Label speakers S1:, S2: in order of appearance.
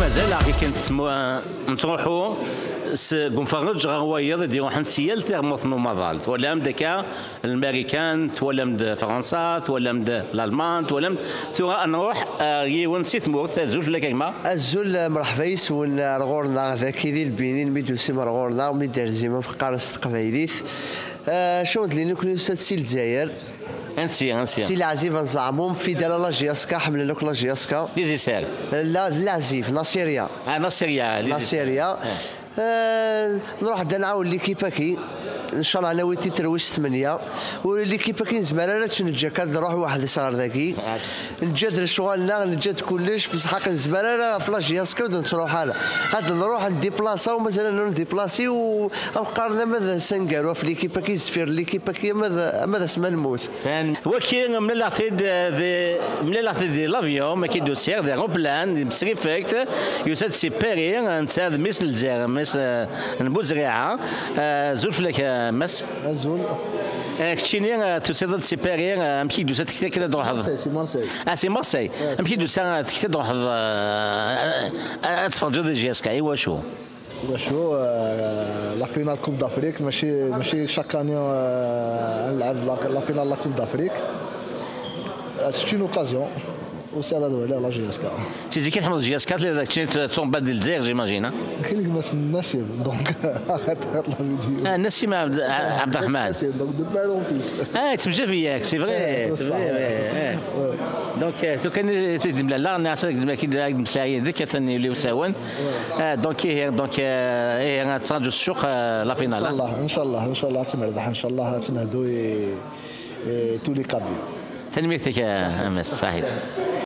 S1: مازال عاقل كنت نتروحوا كونفرنج غا وايض دي روح نسيال تيغموت نو مازال. ولا مدكا الأمريكان ولا مد فرنسا ولا مد الألمان ولا مد ثم نروح يون سيت مورث زوج ولا كلمه
S2: الزول مرحبا ون رغورنا ذاك ذي البنين ميدوسي مرغورنا وميدار زيما في قارس تقبايليت شو لي نكون أستاذ سي الجزائر.
S1: انسي انسي
S2: سي العزيف نزعمهم في دالا لاجياسكا حمل لك لاجياسكا
S1: ليزيسال
S2: لا العزيف ناصيريا
S1: آه ناصيريا
S2: ناصيريا آه نروح نعاون ليكيبا كي إن شاء الله أنا ويتي ترويش ثمانية. وليكيبا كي نزمان أنا تنجا كان نروح واحد صغار ذاكي. نجاد شغالنا نجاد كلش بصح حق نزمان أنا في لاجياسكا نروح أنا هاد نروح نديبلاصا ومازال نديبلاسي وقارنا ماذا سنقالوا في ليكيبا كي زفير ليكيبا كي ماذا ماذا اسمها الموت.
S1: وكي من لاعتيد من لاعتيد دي لافيون ما كيدو سير دي روبلان مسريفكت يوسد سي بيري انت مثل الجزائر مثل نبوزريعه زوج لك مس
S3: الزول
S1: كتشيني تسيد تسيبيري أمكي دوسا تكتا كده تروح
S3: سي مارسي.
S1: آه سي مارسي. أمكي دوسا تكتا تروح تفرج دي جي اس كاي واشو
S3: وشو لا فينال كوب دافريك. ماشي ماشي شاك أني نلعب لا فينال لا كوب دافريك. سيت اون اوكازيون هذا ولا لا جي اس كا.
S1: سيدي كي تحمل جي اس كا اللي كنت تومبا ديال الجزائر
S3: كاين اللي ماس ناسيم دونك لا فيديو.
S1: آه نسيم عبد الرحمن.
S3: دونك دو بال فيس
S1: آه تسمجا فياك سي فري سي فري دونك تو كان تدم لا ناس كي مساعي ذيك ثاني اللي وساون دونك هي دونك هي تراجو السوق لا فينال
S3: الله ان شاء الله ان شاء الله تنربح ان شاء الله تنهدو تو لي كابيل
S1: تنميتك يا أمس سعيد